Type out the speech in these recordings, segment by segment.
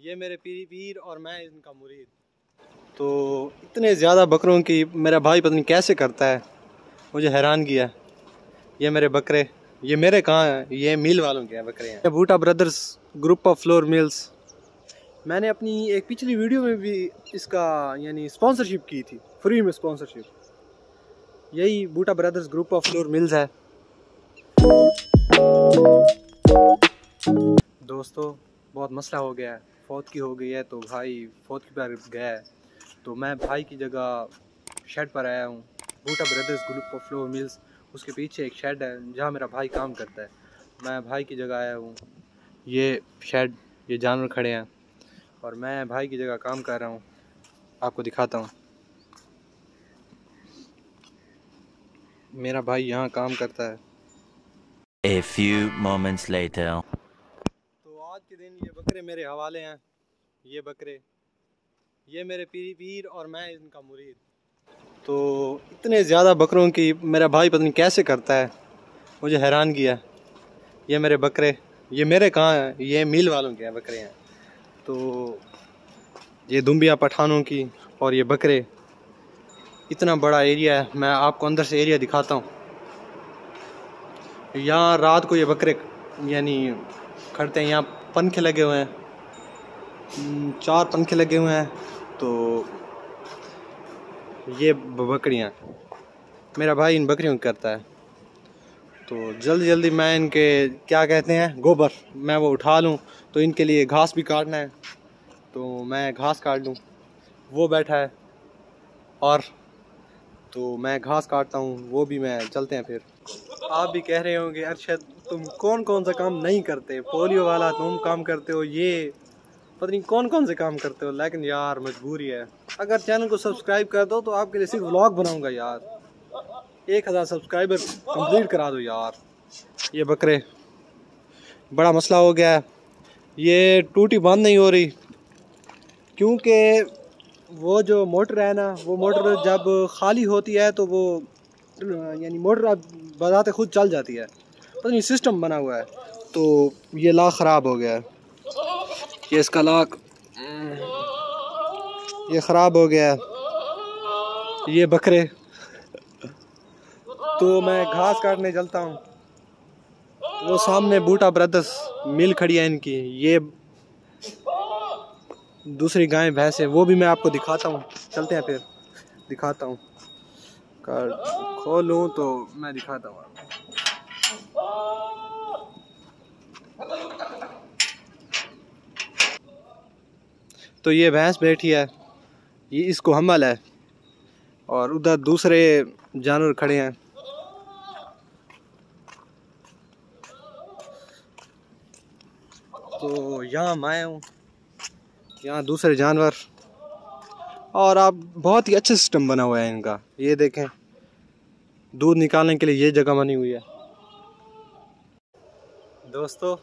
ये मेरे पीरी पीर और मैं इनका मुरीद। तो इतने ज़्यादा बकरों की मेरा भाई पत्नी कैसे करता है। मुझे हैरान किया ये मेरे बकरे, ये मेरे कहाँ हैं? ये मिल वालों के हैं बकरे हैं। Boota brothers, group of flour mills. मैंने अपनी एक पिछली वीडियो में भी इसका, यानी स्पॉन्सरशिप की थी। फ्री में स्पॉन्सरशिप। यही Boota brothers, group of flour mills है। दोस्तों, बहुत मसला हो गया है। फौत की हो गई है तो भाई फौत की बार गया है। तो मैं भाई की जगह शेड पर आया हूँ। Boota brothers group of flour mills उसके पीछे एक शेड है, जहाँ मेरा भाई काम करता है। मैं भाई की जगह आया हूँ। ये शेड ये जानवर खड़े हैं। और मैं भाई की जगह काम कर रहा हूँ। आपको दिखाता हूँ। मेरा भाई यहाँ काम करता है। A few moments later. बकरे मेरे हवाले हैं, ये बकरे। ये मेरे पीरी पीर और मैं इनका मुरीद। तो इतने ज़्यादा बकरों की मेरा भाई पत्नी कैसे करता है, मुझे हैरान किया ये मेरे बकरे, ये मेरे कहाँ हैं? ये मिल वालों के हैं, बकरे हैं। तो ये दुम्बिया पठानों की और ये बकरे, इतना बड़ा एरिया है, मैं आपको अंदर से एरिया दिखाता हूँ। यहाँ रात को ये बकरे, यानी खड़ते हैं। यहाँ पंखे लगे हुए हैं। हम्म, चार पंखे लगे हुए हैं। तो ये बकरियाँ। मेरा भाई इन बकरियों करता है। तो जल्दी जल्दी मैं इनके क्या कहते हैं गोबर मैं वो उठा लूँ। तो इनके लिए घास भी काटना है। तो मैं घास काट लूँ। वो बैठा है। और तो मैं घास काटता हूँ, वो भी मैं, चलते हैं फिर। आप भी कह रहे होंगे, अरशद, तुम कौन कौन सा काम नहीं करते? पोलियो वाला तुम काम करते हो, ये पता नहीं कौन कौन से काम करते हो, लेकिन यार, मजबूरी है। अगर चैनल को सब्सक्राइब कर दो तो आपके लिए सिर्फ़ व्लॉग बनाऊँगा यार। एक हज़ार सब्सक्राइबर कंप्लीट करा दो यार। ये बकरे, बड़ा मसला हो गया है। ये टूटी बंद नहीं हो रही, क्योंकि वो जो मोटर है ना, वो मोटर जब खाली होती है तो वो, यानी मोटर अब बजाते खुद चल जाती है। पता नहीं सिस्टम बना हुआ है। तो ये लाख ख़राब हो गया है। ये इसका लाख, ये ख़राब हो गया है। ये बकरे। तो मैं घास काटने चलता हूँ। वो सामने बूटा ब्रदर्स, मिल खड़ी है इनकी। ये दूसरी गाय, भैंस है वो भी मैं आपको दिखाता हूँ। चलते हैं फिर। दिखाता हूँ। कर खोलूँ तो मैं दिखाता हूँ तो ये भैंस बैठी है। ये इसको हमल है। और उधर दूसरे जानवर खड़े हैं। तो यहाँ मैं हूँ। यहाँ दूसरे जानवर। और आप बहुत ही अच्छा सिस्टम बना हुआ है इनका। ये देखें, दूध निकालने के लिए ये जगह बनी हुई है। दोस्तों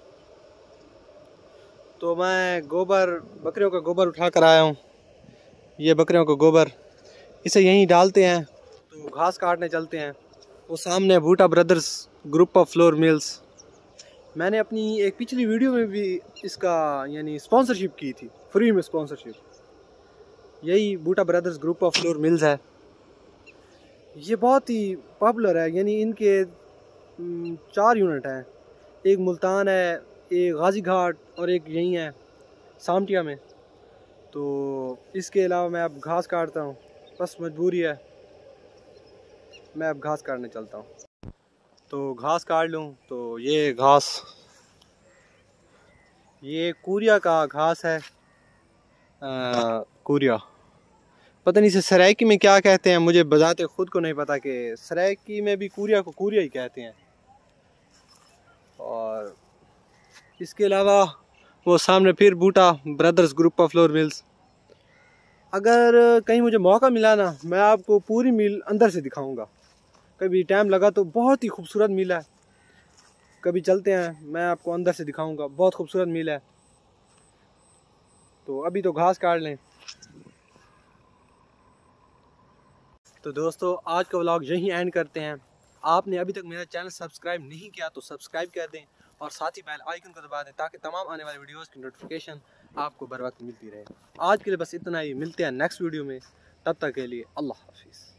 तो मैं गोबर, बकरियों का गोबर उठा कर आया हूँ। ये बकरियों का गोबर, इसे यहीं डालते हैं तो घास काटने चलते हैं। वो सामने Boota brothers group of flour mills मैंने अपनी एक पिछली वीडियो में भी इसका, यानी स्पॉन्सरशिप की थी फ्री में स्पॉन्सरशिप यही Boota brothers group of flour mills है। ये बहुत ही पॉपुलर है, यानी इनके चार यूनिट हैं। एक मुल्तान है, एक गाजी घाट और एक यहीं है सामटिया में। तो इसके अलावा मैं अब घास काटता हूँ। बस मजबूरी है। मैं अब घास काटने चलता हूँ। तो घास काट लूँ तो ये घास ये कूरिया का घास है। आ, कूरिया। पता नहीं इसे सराइकी में क्या कहते हैं मुझे बताते खुद को नहीं पता कि सरायकी में भी कूरिया को कूरिया ही कहते हैं। और इसके अलावा वो सामने फिर Boota brothers group of flour mills. अगर कहीं मुझे मौका मिला ना मैं आपको पूरी मिल अंदर से दिखाऊँगा। कभी टाइम लगा तो बहुत ही खूबसूरत मिल है। कभी चलते हैं, मैं आपको अंदर से दिखाऊँगा, बहुत खूबसूरत मिल है। तो अभी तो घास काट लें। तो दोस्तों, आज का व्लॉग यहीं एंड करते हैं। आपने अभी तक मेरा चैनल सब्सक्राइब नहीं किया तो सब्सक्राइब कर दें और साथ ही बेल आइकन को दबा दें ताकि तमाम आने वाले वीडियोस की नोटिफिकेशन आपको बर वक्त मिलती रहे। आज के लिए बस इतना ही, मिलते हैं नेक्स्ट वीडियो में। तब तक के लिए अल्लाह हाफिज़।